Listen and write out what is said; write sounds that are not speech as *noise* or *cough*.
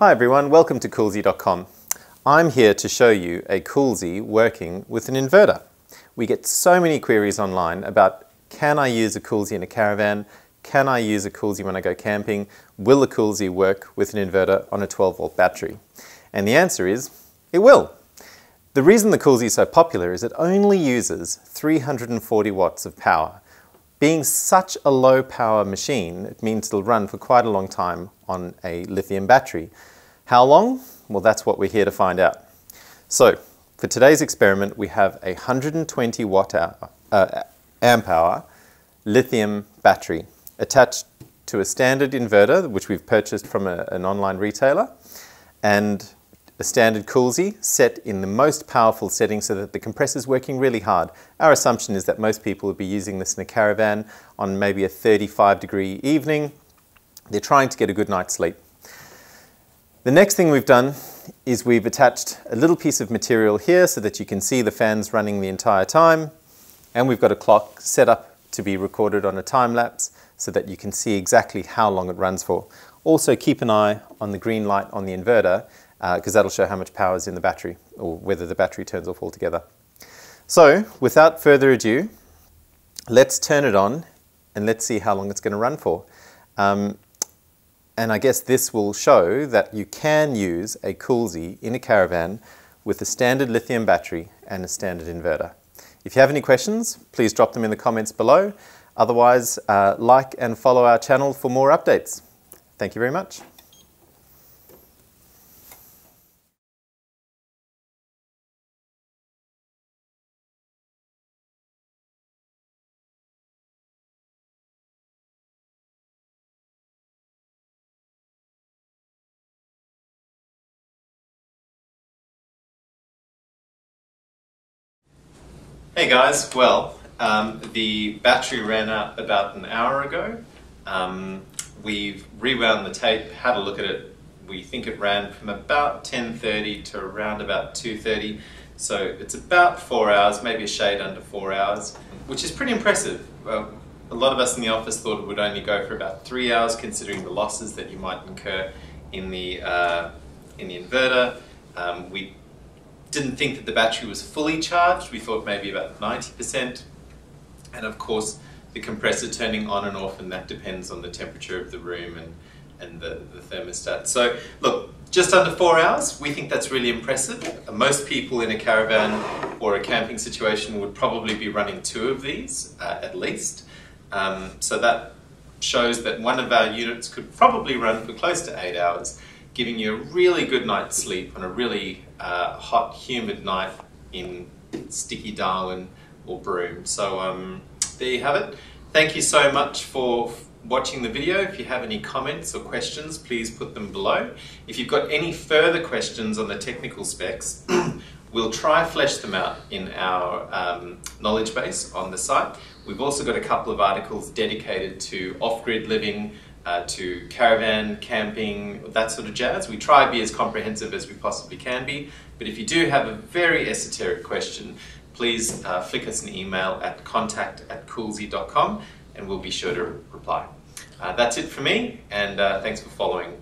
Hi everyone, welcome to Coolzy.com. I'm here to show you a Coolzy working with an inverter. We get so many queries online about can I use a Coolzy in a caravan? Can I use a Coolzy when I go camping? Will a Coolzy work with an inverter on a 12 volt battery? And the answer is, it will. The reason the Coolzy is so popular is it only uses 340 watts of power. Being such a low power machine, it means it'll run for quite a long time on a lithium battery. How long? Well, that's what we're here to find out. So, for today's experiment, we have a 120 watt hour, uh, amp hour lithium battery attached to a standard inverter, which we've purchased from a, an online retailer, and a standard Coolzy set in the most powerful setting so that the compressor is working really hard. Our assumption is that most people will be using this in a caravan on maybe a 35 degree evening. They're trying to get a good night's sleep. The next thing we've done is we've attached a little piece of material here so that you can see the fans running the entire time. And we've got a clock set up to be recorded on a time lapse so that you can see exactly how long it runs for. Also keep an eye on the green light on the inverter because uh, that'll show how much power is in the battery or whether the battery turns off altogether. So without further ado, let's turn it on and let's see how long it's going to run for. Um, and I guess this will show that you can use a Coolzy in a caravan with a standard lithium battery and a standard inverter. If you have any questions, please drop them in the comments below. Otherwise, uh, like and follow our channel for more updates. Thank you very much. Hey guys, well, um, the battery ran out about an hour ago. Um, we've rewound the tape, had a look at it. We think it ran from about 10.30 to around about 2.30. So it's about four hours, maybe a shade under four hours, which is pretty impressive. Uh, a lot of us in the office thought it would only go for about three hours, considering the losses that you might incur in the, uh, in the inverter. Um, we didn't think that the battery was fully charged. We thought maybe about 90%. And of course, the compressor turning on and off, and that depends on the temperature of the room and, and the, the thermostat. So look, just under four hours, we think that's really impressive. Most people in a caravan or a camping situation would probably be running two of these uh, at least. Um, so that shows that one of our units could probably run for close to eight hours giving you a really good night's sleep on a really uh, hot, humid night in sticky Darwin or Broome. So um, there you have it. Thank you so much for watching the video. If you have any comments or questions, please put them below. If you've got any further questions on the technical specs, *clears throat* we'll try flesh them out in our um, knowledge base on the site. We've also got a couple of articles dedicated to off-grid living, uh, to caravan, camping, that sort of jazz. We try to be as comprehensive as we possibly can be, but if you do have a very esoteric question, please uh, flick us an email at contact at coolzy.com and we'll be sure to reply. Uh, that's it for me, and uh, thanks for following